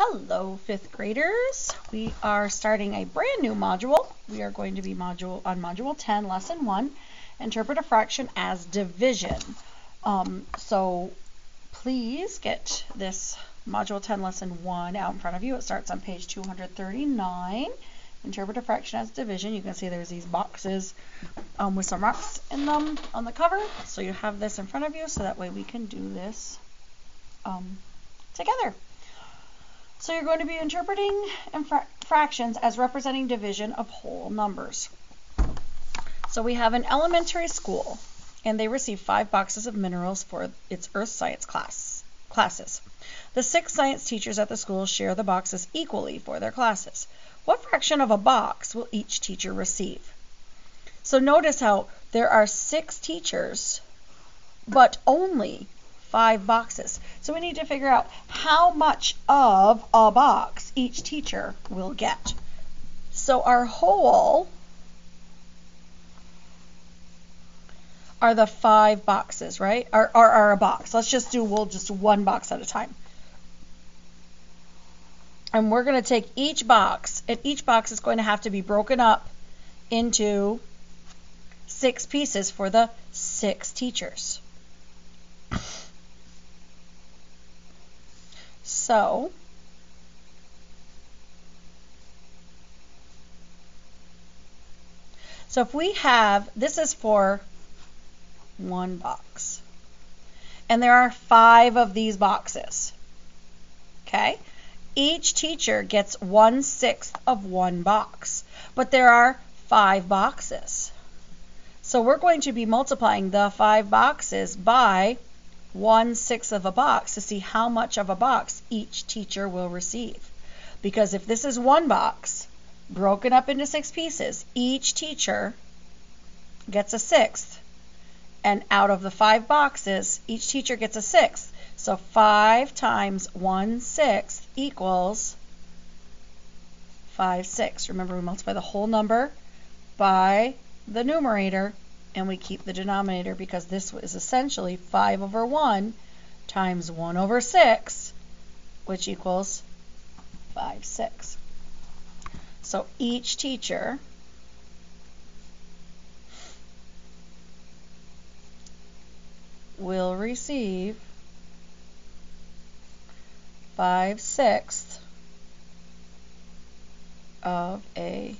Hello, fifth graders. We are starting a brand new module. We are going to be module on module 10, lesson 1, interpret a fraction as division. Um, so please get this module 10, lesson 1 out in front of you. It starts on page 239. Interpret a fraction as division. You can see there's these boxes um, with some rocks in them on the cover. So you have this in front of you so that way we can do this um, together. So you're going to be interpreting fractions as representing division of whole numbers. So we have an elementary school, and they receive five boxes of minerals for its earth science class classes. The six science teachers at the school share the boxes equally for their classes. What fraction of a box will each teacher receive? So notice how there are six teachers, but only five boxes. So we need to figure out how much of a box each teacher will get. So our whole are the five boxes, right? Are, are, a box. Let's just do, we'll just do one box at a time. And we're going to take each box, and each box is going to have to be broken up into six pieces for the six teachers. So So if we have, this is for one box. And there are five of these boxes. Okay? Each teacher gets one sixth of one box. But there are five boxes. So we're going to be multiplying the five boxes by one sixth of a box to see how much of a box each teacher will receive. Because if this is one box broken up into six pieces, each teacher gets a sixth. And out of the five boxes, each teacher gets a sixth. So 5 times 1 sixth equals 5 sixths. Remember, we multiply the whole number by the numerator and we keep the denominator because this is essentially 5 over 1 times 1 over 6, which equals 5 6. So each teacher will receive 5 sixths of a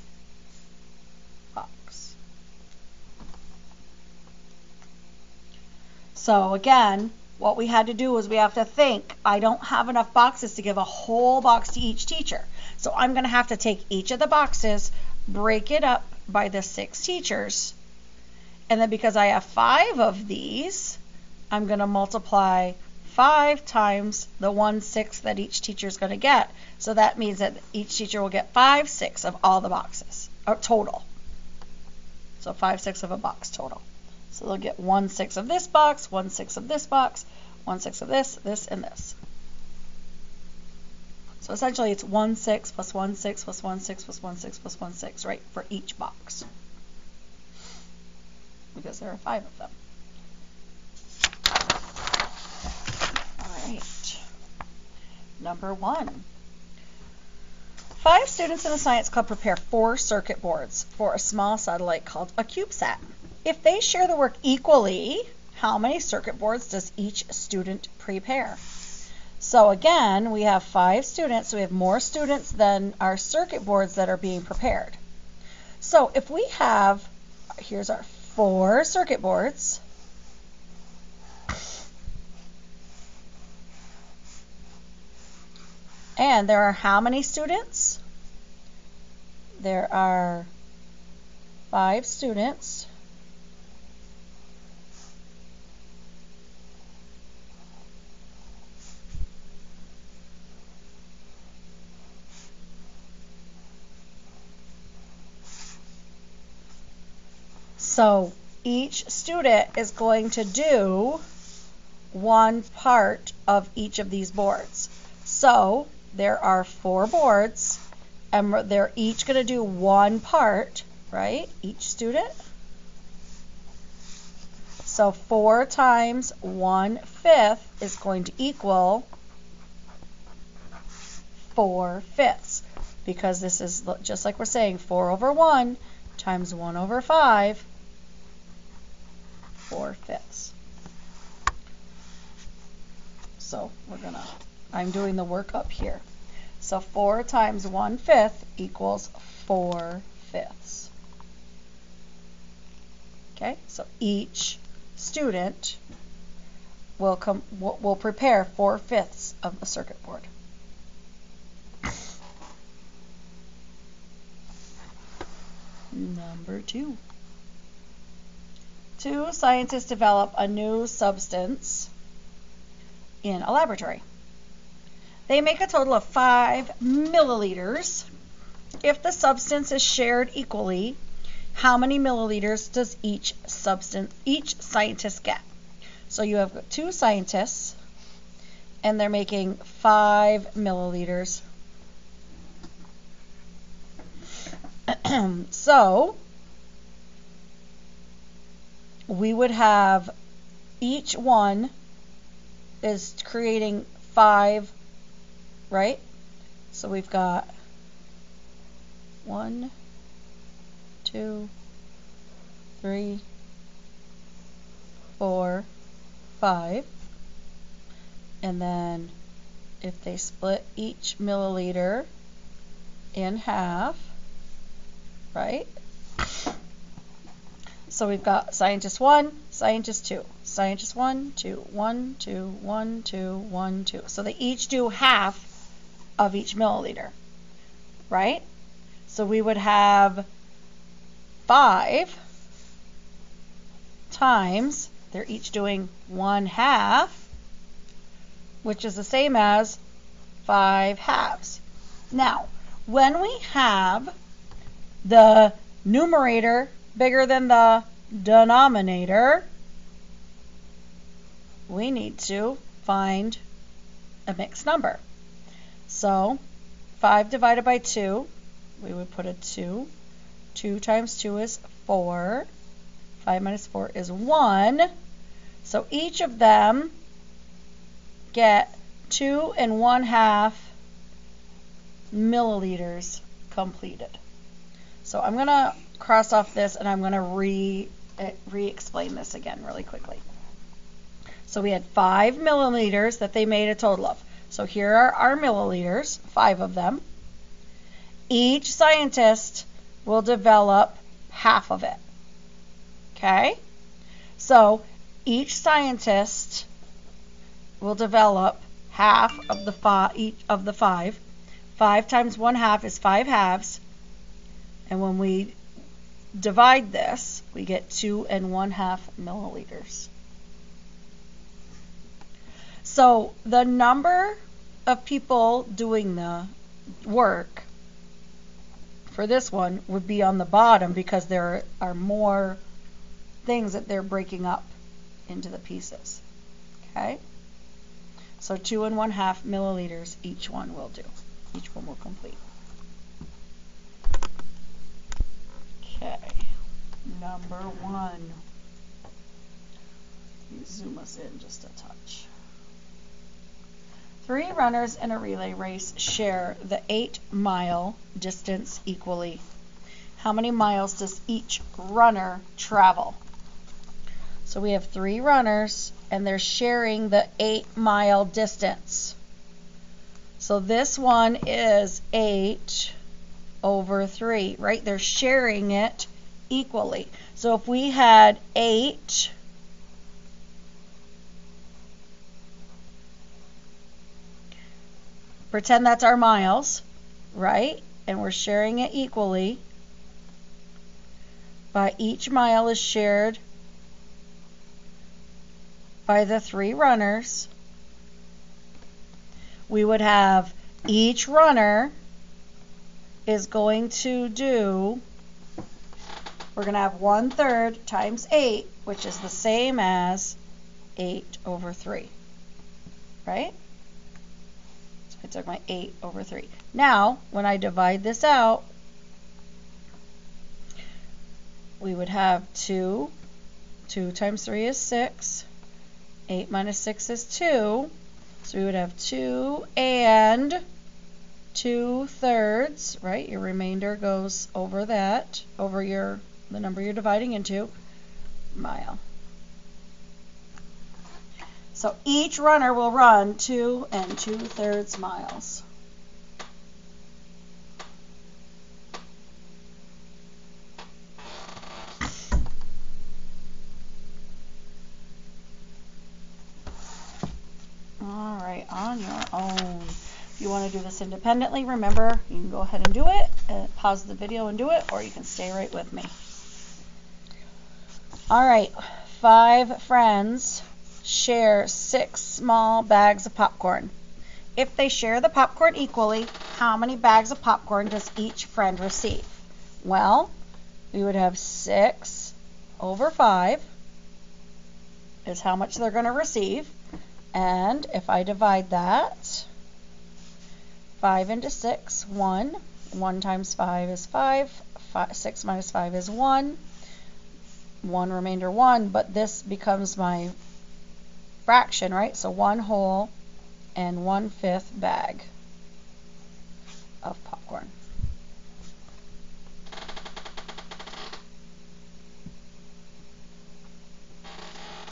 So again, what we had to do was we have to think, I don't have enough boxes to give a whole box to each teacher. So I'm going to have to take each of the boxes, break it up by the six teachers, and then because I have five of these, I'm going to multiply 5 times the 1 6 that each teacher is going to get. So that means that each teacher will get 5 6 of all the boxes, or total. So 5 6 of a box total. So they'll get one six of this box, one six of this box, one six of this, this, and this. So essentially it's one six plus one six plus one six plus one six plus one six, right, for each box. Because there are five of them. All right. Number one. Five students in the science club prepare four circuit boards for a small satellite called a CubeSat. If they share the work equally, how many circuit boards does each student prepare? So again, we have five students, so we have more students than our circuit boards that are being prepared. So if we have, here's our four circuit boards, and there are how many students? There are five students. So each student is going to do one part of each of these boards. So there are four boards and they're each going to do one part, right? Each student. So 4 times 1 fifth is going to equal 4 fifths because this is just like we're saying 4 over 1 times 1 over 5, 4 fifths. So we're to, I'm doing the work up here. So 4 times 1 fifth equals 4 fifths. Okay, so each student will come will prepare 4 fifths of the circuit board. Number two. Two scientists develop a new substance in a laboratory. They make a total of 5 milliliters. If the substance is shared equally, how many milliliters does each substance each scientist get? So you have two scientists and they're making 5 milliliters. so we would have each one is creating 5 right? So we've got one, two, three, four, five. And then if they split each milliliter in half, right? So we've got scientist one, scientist two, scientist one, two, one, two, one, two, one, two. So they each do half of each milliliter, right? So we would have 5 times, they're each doing 1 half, which is the same as 5 halves. Now, when we have the numerator bigger than the denominator, we need to find a mixed number. So 5 divided by 2, we would put a 2. 2 times 2 is 4. 5 minus 4 is 1. So each of them get 2 and 1 half milliliters completed. So I'm going to cross off this and I'm going to re, eh, re-explain this again really quickly. So we had 5 milliliters that they made a total of. So here are our milliliters, five of them. Each scientist will develop half of it. Okay? So each scientist will develop half of the five, each of the five. Five times one half is five halves. And when we divide this, we get two and one half milliliters. So the number of people doing the work for this one would be on the bottom because there are more things that they're breaking up into the pieces. Okay? So two and one half milliliters each one will do. Each one will complete. Okay. Number one. Zoom us in just a touch. Three runners in a relay race share the eight mile distance equally. How many miles does each runner travel? So we have three runners and they're sharing the eight mile distance. So this one is eight over three, right? They're sharing it equally. So if we had eight Pretend that's our miles, right? And we're sharing it equally. By each mile is shared by the three runners. We would have each runner is going to do, we're going to have one third times 8, which is the same as 8 over 3, right? So I took my 8 over 3. Now, when I divide this out, we would have 2. 2 times 3 is 6. 8 minus 6 is 2. So we would have 2 and 2 thirds, right? Your remainder goes over that, over your the number you're dividing into, mile. So each runner will run 2 and 2 thirds miles. All right, on your own. If you want to do this independently, remember, you can go ahead and do it, uh, pause the video and do it, or you can stay right with me. All right, five friends share six small bags of popcorn. If they share the popcorn equally, how many bags of popcorn does each friend receive? Well, we would have six over five is how much they're going to receive. And if I divide that, 5 into 6, 1. 1 times 5 is 5. five 6 minus 5 is 1. 1 remainder 1, but this becomes my fraction, right? So 1 whole and 1 fifth bag of popcorn.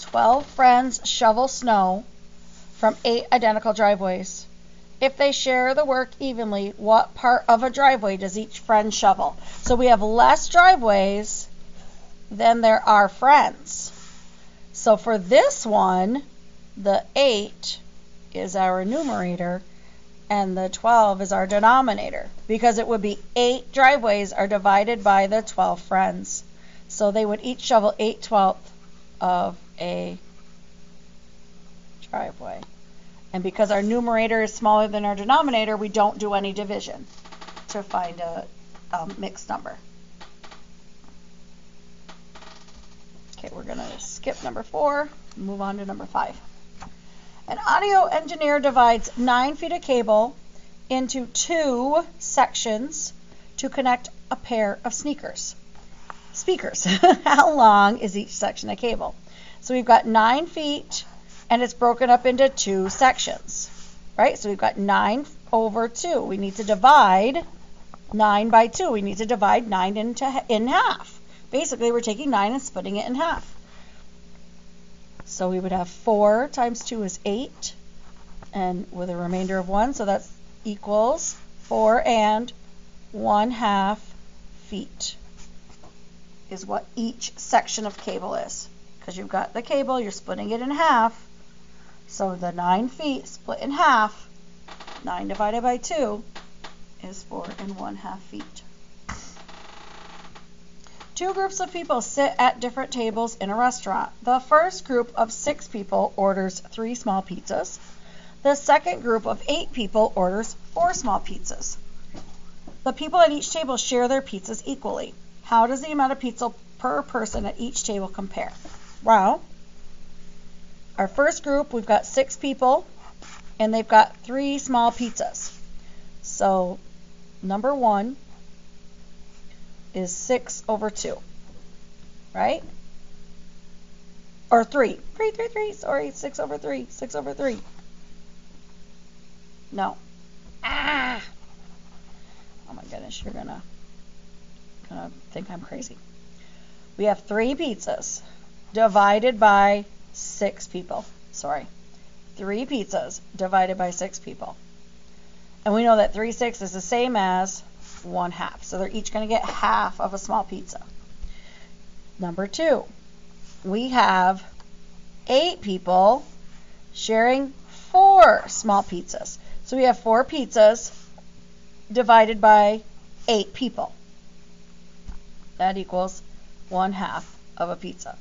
Twelve friends shovel snow from eight identical driveways. If they share the work evenly, what part of a driveway does each friend shovel? So we have less driveways than there are friends. So for this one, the 8 is our numerator and the 12 is our denominator because it would be 8 driveways are divided by the 12 friends. So they would each shovel 8 twelfths of a driveway. And because our numerator is smaller than our denominator, we don't do any division to find a um, mixed number. Okay, we're going to skip number four, move on to number five. An audio engineer divides nine feet of cable into two sections to connect a pair of sneakers. Speakers. How long is each section of cable? So we've got nine feet and it's broken up into two sections, right? So we've got 9 over 2. We need to divide 9 by 2. We need to divide 9 into, in half. Basically, we're taking 9 and splitting it in half. So we would have 4 times 2 is 8, and with a remainder of 1, so that equals 4 and 1 half feet is what each section of cable is. Because you've got the cable, you're splitting it in half, so the 9 feet split in half, 9 divided by 2 is 4 and 1 half feet. Two groups of people sit at different tables in a restaurant. The first group of six people orders three small pizzas. The second group of eight people orders four small pizzas. The people at each table share their pizzas equally. How does the amount of pizza per person at each table compare? Well, our first group, we've got six people, and they've got three small pizzas. So number one is 6 over 2, right? Or 3. 3, 3, 3. Sorry, 6 over 3. 6 over 3. No. Ah! Oh my goodness, you're gonna, gonna think I'm crazy. We have three pizzas divided by six people. Sorry. Three pizzas divided by six people. And we know that 3 6 is the same as 1 half. So they're each going to get half of a small pizza. Number two, we have eight people sharing four small pizzas. So we have four pizzas divided by eight people. That equals one half of a pizza.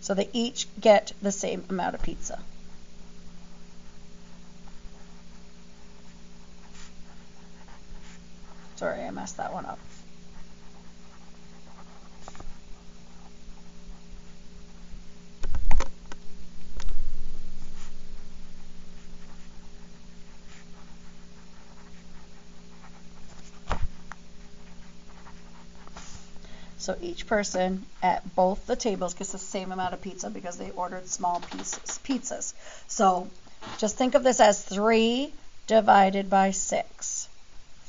So they each get the same amount of pizza. Sorry, I messed that one up. So each person at both the tables gets the same amount of pizza because they ordered small pieces pizzas. So just think of this as 3 divided by 6.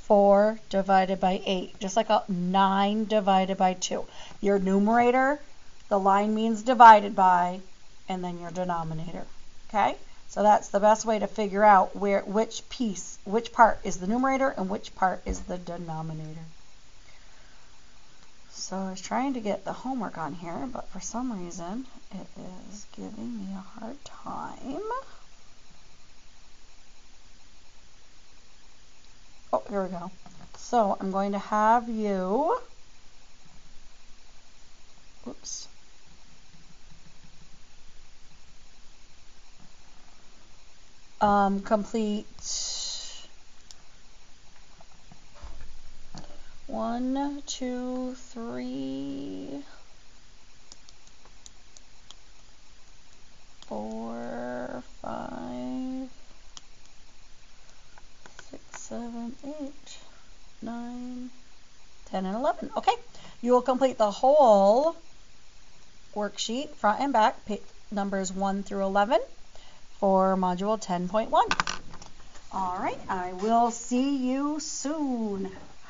4 divided by 8, just like a 9 divided by 2. Your numerator, the line means divided by, and then your denominator. Okay? So that's the best way to figure out where which piece, which part is the numerator and which part is the denominator. So I was trying to get the homework on here, but for some reason it is giving me a hard time. Oh, here we go. So I'm going to have you, oops, um, complete one, two, three, four, five, six, seven, eight, nine, ten, and 11. Okay, you will complete the whole worksheet, front and back, numbers 1 through 11 for Module 10.1. All right, I will see you soon.